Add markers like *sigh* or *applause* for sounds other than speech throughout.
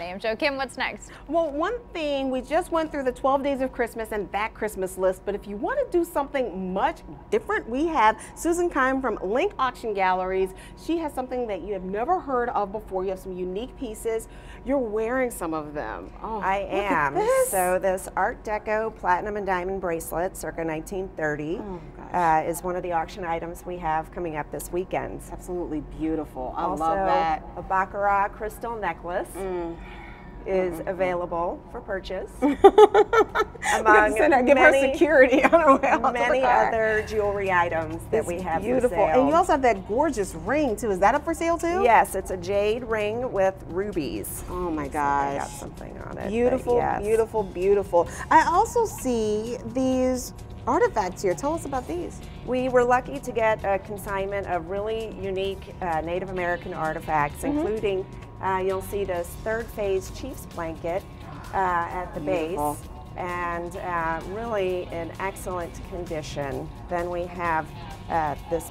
AM show. Kim, what's next? Well, one thing, we just went through the 12 days of Christmas and that Christmas list, but if you want to do something much different, we have Susan Kime from Link Auction Galleries. She has something that you have never heard of before. You have some unique pieces. You're wearing some of them. Oh, I am. This. So this Art Deco platinum and diamond bracelet, circa 1930, oh, uh, is one of the auction items we have coming up this weekend. Absolutely beautiful. I also, love that. a baccarat crystal necklace. Mm is mm-hmm. available for purchase. *laughs* among give many, her security *laughs* on her way Many other jewelry items that it's we have beautiful. And you also have that gorgeous ring too. Is that up for sale too? Yes, it's a jade ring with rubies. Oh my gosh. got something on it. Beautiful, yes. beautiful, beautiful. I also see these artifacts here. Tell us about these. We were lucky to get a consignment of really unique uh, Native American artifacts, mm -hmm. including uh, you'll see this third phase Chiefs blanket uh, at the Beautiful. base and uh, really in excellent condition. Then we have uh, this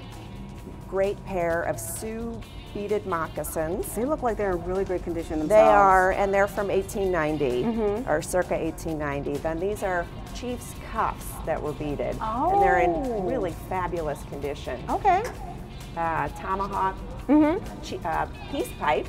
great pair of Sioux beaded moccasins. They look like they're in really great condition themselves. They are, and they're from 1890, mm -hmm. or circa 1890. Then these are Chief's cuffs that were beaded. Oh. And they're in oh. really fabulous condition. Okay. Uh, tomahawk mm -hmm. uh, peace pipe.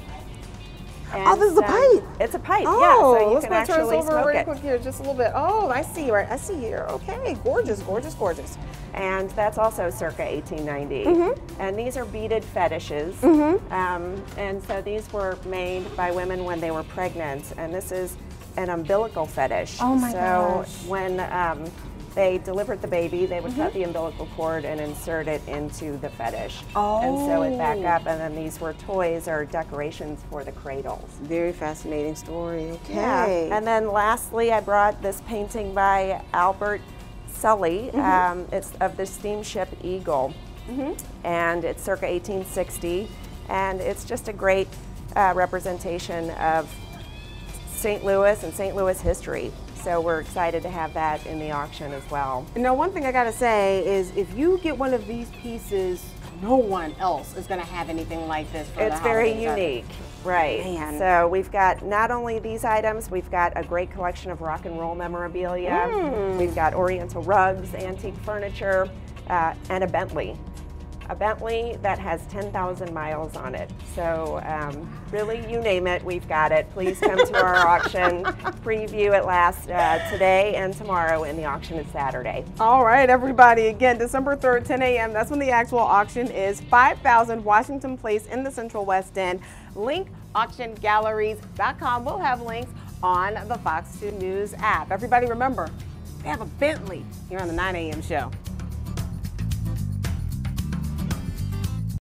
And, oh, this is a pipe. Um, it's a pipe. Oh, yeah. So you let's can this over really quick here, just a little bit. Oh, I see. Right, I see here. Okay, gorgeous, gorgeous, gorgeous. And that's also circa 1890. Mm -hmm. And these are beaded fetishes. Mm -hmm. um, and so these were made by women when they were pregnant. And this is an umbilical fetish. Oh my so gosh. So when um, they delivered the baby, they would mm -hmm. cut mm-hmm. the umbilical cord and insert it into the fetish oh. and sew it back oh. up. And then these were toys or decorations for the cradles. Very fascinating story. Okay. Yeah. And then lastly, I brought this painting by Albert Sully. Mm -hmm. um, it's of the steamship Eagle. Mm -hmm. And it's circa 1860. And it's just a great uh, representation of St. Louis and St. Louis history. So we're excited to have that in the auction as well. Now, one thing I gotta say is if you get one of these pieces, no one else is gonna have anything like this. It's very unique. Right. Man. So we've got not only these items, we've got a great collection of rock and roll memorabilia. Mm. We've got oriental rugs, antique furniture, uh, and a Bentley a Bentley that has 10,000 miles on it. So um, really, you name it, we've got it. Please come to our *laughs* auction. Preview at last uh, today and tomorrow, and the auction is Saturday. All right, everybody. Again, December 3rd, 10 a.m. That's when the actual auction is. 5000 Washington Place in the Central West End. Link auctiongalleries.com. We'll have links on the Fox 2 News app. Everybody remember, they have a Bentley here on the 9 a.m. show.